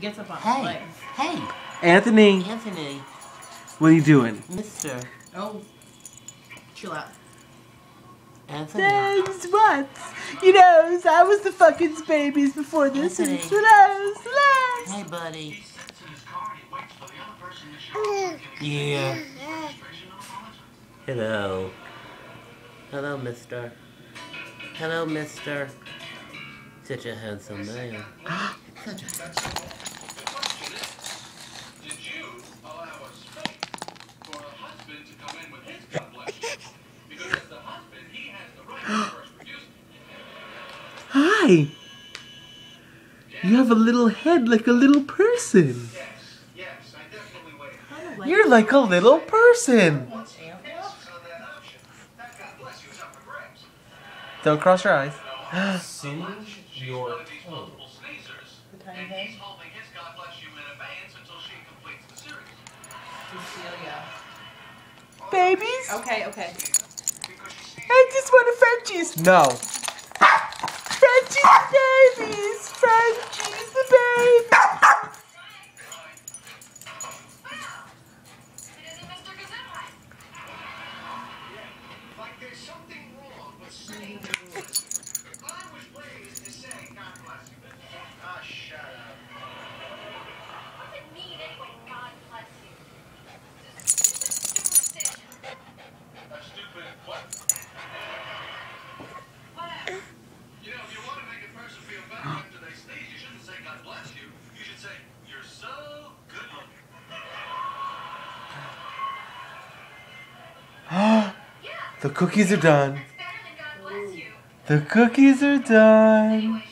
gets up on his Hey, legs. hey, Anthony, Anthony, what are you doing? Mister, Oh, chill out. Anthony. Thanks, what? You know, I was the fucking babies before this. Anthony. And relax, relax. Hey, buddy. Yeah. Hello. Hello, mister. Hello, mister. Such a handsome man. Hi. You have a little head like a little person. Yes, yes, I. You're like a little person. On that option. That God bless you is up for grabs. Don't cross your eyes. Soon your one of these multiple sneezers. And he's holding his God bless you in abeyance until she completes the series. Cecilia. Babies? Okay, okay. Because she sees I just want a Frenchies. No. Bless you. Ah, shut up. What does it mean anyway, God bless you? Superstition. A stupid what? Whatever. You know, if you want to make a person feel better after they sneeze, you shouldn't say God bless you. You should say, you're so good looking. The cookies are done. it's better than God bless you. The cookies are done.